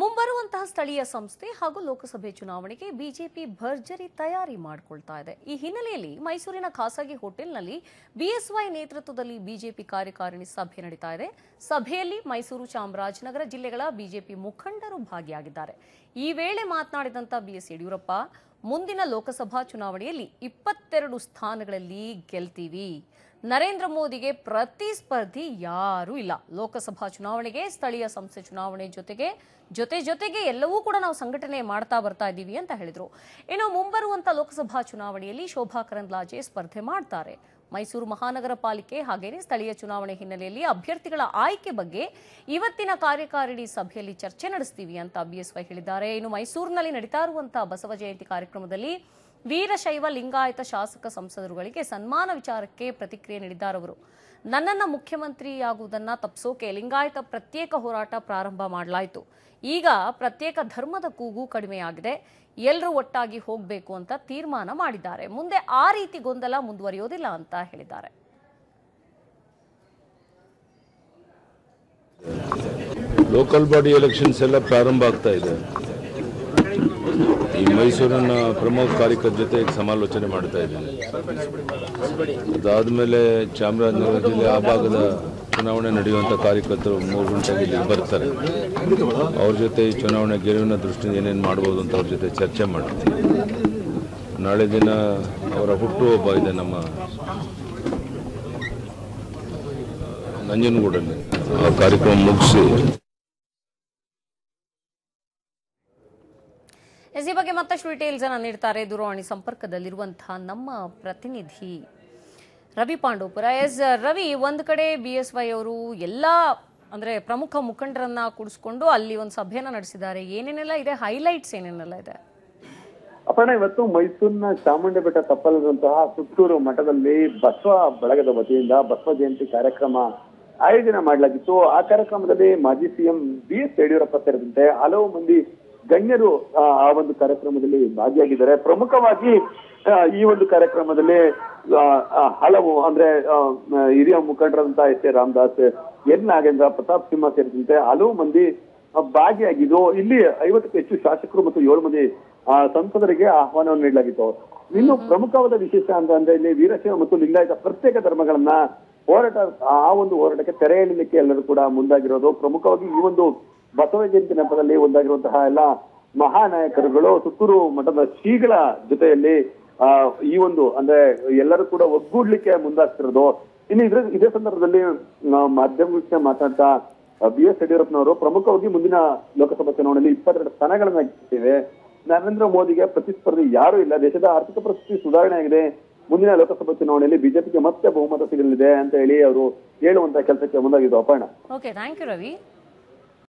ಮುಂಬರುವಂತಹ ಸ್ಥಳೀಯ ಸಂಸ್ಥೆ ಹಾಗೂ ಲೋಕಸಭೆ ಚುನಾವಣೆಗೆ ಬಿಜೆಪಿ ಭರ್ಜರಿ ತಯಾರಿ ಮಾಡಿಕೊಳ್ತಾ ಇದೆ. ಈ ಹಿನ್ನೆಲೆಯಲ್ಲಿ ಮೈಸೂರಿನ ಖಾಸಗಿ ಹೋಟೆಲ್ನಲ್ಲಿ ಬಿಎಸ್ವೈ ನೇತೃತ್ವದಲ್ಲಿ ಬಿಜೆಪಿ ಕಾರ್ಯಕಾರಿಣಿ ಸಭೆ ನಡೀತಾ ಇದೆ. ಸಭೆಯಲ್ಲಿ ಮೈಸೂರು ಚಾಮರಾಜನಗರ ಜಿಲ್ಲೆಗಳ ಬಿಜೆಪಿ ಮುಖಂಡರು ಭಾಗಿಯಾಗಿದ್ದಾರೆ. ಈ ವೇಳೆ ಮಾತನಾಡಿದಂತ ಬಿಎಸ್ ಯಡಿಯೂರಪ್ಪ, ಮುಂದಿನ ಲೋಕಸಭಾ ಚುನಾವಣೆಯಲ್ಲಿ ಇಪ್ಪತ್ತೆರಡು ಸ್ಥಾನಗಳಲ್ಲಿ ಗೆಲ್ತೀವಿ. ನರೇಂದ್ರ ಮೋದಿಗೆ ಪ್ರತಿಸ್ಪರ್ಧಿ ಯಾರೂ ಇಲ್ಲ. ಲೋಕಸಭಾ ಚುನಾವಣೆಗೆ, ಸ್ಥಳೀಯ ಸಂಸ್ಥೆ ಚುನಾವಣೆ ಜೊತೆಗೆ, ಜೊತೆ ಜೊತೆಗೆ ಎಲ್ಲವೂ ಕೂಡ ನಾವು ಸಂಘಟನೆ ಮಾಡ್ತಾ ಬರ್ತಾ ಇದ್ದೀವಿ ಅಂತ ಹೇಳಿದರು. ಇನ್ನು ಮುಂಬರುವಂತ ಲೋಕಸಭಾ ಚುನಾವಣೆಯಲ್ಲಿ ಶೋಭಾ ಕರಂದ್ಲಾಜೆ ಸ್ಪರ್ಧೆ ಮಾಡ್ತಾರೆ. ಮೈಸೂರು ಮಹಾನಗರ ಪಾಲಿಕೆ ಹಾಗೆಯೇ ಸ್ಥಳೀಯ ಚುನಾವಣೆ ಹಿನ್ನೆಲೆಯಲ್ಲಿ ಅಭ್ಯರ್ಥಿಗಳ ಆಯ್ಕೆ ಬಗ್ಗೆ ಇವತ್ತಿನ ಕಾರ್ಯಕಾರಿಣಿ ಸಭೆಯಲ್ಲಿ ಚರ್ಚೆ ನಡೆಸ್ತೀವಿ ಅಂತ ಬಿಎಸ್ವೈ ಹೇಳಿದ್ದಾರೆ. ಇನ್ನು ಮೈಸೂರಿನಲ್ಲಿ ನಡೀತಾ ಇರುವಂತಹ ಬಸವ ಜಯಂತಿ ಕಾರ್ಯಕ್ರಮದಲ್ಲಿ ವೀರಶೈವ ಲಿಂಗಾಯತ ಶಾಸಕ ಸಂಸದರುಗಳಿಗೆ ಸನ್ಮಾನ ವಿಚಾರಕ್ಕೆ ಪ್ರತಿಕ್ರಿಯೆ ನೀಡಿದ್ದಾರವರು ನನ್ನನ್ನ ಮುಖ್ಯಮಂತ್ರಿಯಾಗುವುದನ್ನು ತಪ್ಪಿಸೋಕೆ ಲಿಂಗಾಯತ ಪ್ರತ್ಯೇಕ ಹೋರಾಟ ಪ್ರಾರಂಭ ಮಾಡಲಾಯಿತು. ಈಗ ಪ್ರತ್ಯೇಕ ಧರ್ಮದ ಕೂಗು ಕಡಿಮೆಯಾಗಿದೆ. ಎಲ್ಲರೂ ಒಟ್ಟಾಗಿ ಹೋಗಬೇಕು ಅಂತ ತೀರ್ಮಾನ ಮಾಡಿದ್ದಾರೆ. ಮುಂದೆ ಆ ರೀತಿ ಗೊಂದಲ ಮುಂದುವರಿಯೋದಿಲ್ಲ ಅಂತ ಹೇಳಿದ್ದಾರೆ. ಲೋಕಲ್ ಬಾಡಿ ಎಲೆಕ್ಷನ್ಸ್ ಎಲ್ಲ ಪ್ರಾರಂಭ ಆಗ್ತಾ ಇದೆ. ಈ ಮೈಸೂರಿನ ಪ್ರಮುಖ ಕಾರ್ಯಕರ್ತರ ಜೊತೆ ಸಮಾಲೋಚನೆ ಮಾಡ್ತಾ ಇದ್ದೀನಿ. ಅದಾದಮೇಲೆ ಚಾಮರಾಜನಗರ ಜಿಲ್ಲೆ ಆ ಭಾಗದ ಚುನಾವಣೆ ನಡೆಯುವಂಥ ಕಾರ್ಯಕರ್ತರು ಮೂರು ಗಂಟೆಗೆ ಇಲ್ಲಿ ಬರ್ತಾರೆ. ಅವ್ರ ಜೊತೆ ಈ ಚುನಾವಣೆ ಗೆಲುವಿನ ದೃಷ್ಟಿಯಿಂದ ಏನೇನು ಮಾಡ್ಬೋದು ಅಂತ ಅವ್ರ ಜೊತೆ ಚರ್ಚೆ ಮಾಡ್ತೀನಿ. ನಾಳೆ ದಿನ ಅವರ ಹುಟ್ಟುಹಬ್ಬ ಇದೆ ನಮ್ಮ, ನಂಜನಗೂಡಲ್ಲಿ. ಆ ಕಾರ್ಯಕ್ರಮ ಮುಗಿಸಿ ಎಸ್ ಈ ಬಗ್ಗೆ ಮತ್ತಷ್ಟು ಡೀಟೇಲ್ಸ್ ಅನ್ನ ನೀಡ್ತಾರೆ ದೂರವಾಣಿ ಸಂಪರ್ಕದಲ್ಲಿರುವಂತಹ ನಮ್ಮ ಪ್ರತಿನಿಧಿ ರವಿ ಪಾಂಡೋಪುರ. ಎಸ್, ರವಿ, ಒಂದ್ ಕಡೆ ಬಿ ಎಸ್ ವೈ ಅವರು ಎಲ್ಲ ಅಂದ್ರೆ ಪ್ರಮುಖ ಮುಖಂಡರನ್ನ ಕೂಡಿಸ್ಕೊಂಡು ಅಲ್ಲಿ ಒಂದು ಸಭೆಯನ್ನ ನಡೆಸಿದ್ದಾರೆ. ಏನೇನೆಲ್ಲ ಇದೆ? ಹೈಲೈಟ್ಸ್ ಏನೇನೆಲ್ಲ ಇದೆ? ಅಪರ್ಣ, ಇವತ್ತು ಮೈಸೂರಿನ ಚಾಮುಂಡಿ ಬೆಟ್ಟ ತಪ್ಪಲದಂತಹ ಸುತ್ತೂರು ಮಠದಲ್ಲಿ ಬಸವ ಬಳಗದ ವತಿಯಿಂದ ಬಸವ ಜಯಂತಿ ಕಾರ್ಯಕ್ರಮ ಆಯೋಜನೆ ಮಾಡಲಾಗಿತ್ತು. ಆ ಕಾರ್ಯಕ್ರಮದಲ್ಲಿ ಮಾಜಿ ಸಿಎಂ ಬಿ ಎಸ್ ಯಡಿಯೂರಪ್ಪ ಸೇರಿದಂತೆ ಹಲವು ಮಂದಿ ಗಣ್ಯರು ಆ ಒಂದು ಕಾರ್ಯಕ್ರಮದಲ್ಲಿ ಭಾಗಿಯಾಗಿದ್ದಾರೆ. ಪ್ರಮುಖವಾಗಿ ಈ ಒಂದು ಕಾರ್ಯಕ್ರಮದಲ್ಲಿ ಹಲವು ಅಂದ್ರೆ ಹಿರಿಯ ಮುಖಂಡರಂತ S A Ramdas N Nagendra Pratap Simha ಸೇರಿದಂತೆ ಹಲವು ಮಂದಿ ಭಾಗಿಯಾಗಿದ್ದು ಇಲ್ಲಿ ಐವತ್ತಕ್ಕೂ ಹೆಚ್ಚು ಶಾಸಕರು ಮತ್ತು ಏಳು ಮಂದಿ ಆ, ಸಂಸದರಿಗೆ ಆಹ್ವಾನವನ್ನು ನೀಡಲಾಗಿತ್ತು. ಇನ್ನು ಪ್ರಮುಖವಾದ ವಿಶೇಷ ಅಂತ ಅಂದ್ರೆ ಇಲ್ಲಿ ವೀರಶೈವ ಮತ್ತು ಲಿಂಗಾಯತ ಪ್ರತ್ಯೇಕ ಧರ್ಮಗಳನ್ನ ಹೋರಾಟ ಆ ಒಂದು ಹೋರಾಟಕ್ಕೆ ತೆರೆ ಎಳಿಲಿಕ್ಕೆ ಎಲ್ಲರೂ ಕೂಡ ಮುಂದಾಗಿರೋದು. ಪ್ರಮುಖವಾಗಿ ಈ ಒಂದು ಬಸವ ಜಯಂತಿ ನೆಪದಲ್ಲಿ ಒಂದಾಗಿರುವಂತಹ ಎಲ್ಲ ಮಹಾನಾಯಕರುಗಳು ಸುತ್ತೂರು ಮಠದ ಶ್ರೀಗಳ ಜೊತೆಯಲ್ಲಿ, ಆ, ಈ ಒಂದು, ಅಂದ್ರೆ ಎಲ್ಲರೂ ಕೂಡ ಒಗ್ಗೂಡ್ಲಿಕ್ಕೆ ಮುಂದಾಗ್ತಿರೋದು. ಇನ್ನು ಇದ್ರ, ಇದೇ ಸಂದರ್ಭದಲ್ಲಿ ಮಾಧ್ಯಮ ಮಾಧ್ಯಮಕ್ಕೆ ಮಾತಾಡ್ತಾ ಬಿ ಎಸ್ ಯಡಿಯೂರಪ್ಪನವರು ಪ್ರಮುಖವಾಗಿ ಮುಂದಿನ ಲೋಕಸಭಾ ಚುನಾವಣೆಯಲ್ಲಿ ಇಪ್ಪತ್ತೆರಡು ಸ್ಥಾನಗಳನ್ನ ಗೆದ್ದಿವೆ ನರೇಂದ್ರ ಮೋದಿಗೆ ಪ್ರತಿಸ್ಪರ್ಧಿ ಯಾರು ಇಲ್ಲ. ದೇಶದ ಆರ್ಥಿಕ ಪರಿಸ್ಥಿತಿ ಸುಧಾರಣೆ ಆಗಿದೆ. ಮುಂದಿನ ಲೋಕಸಭಾ ಚುನಾವಣೆಯಲ್ಲಿ ಬಿಜೆಪಿಗೆ ಮತ್ತೆ ಬಹುಮತ ಸಿಗಲಿದೆ ಅಂತ ಹೇಳಿ ಅವರು ಹೇಳುವಂತ ಕೆಲಸಕ್ಕೆ ಮುಂದಾಗಿದ್ದು. Aparna. Okay thank you Ravi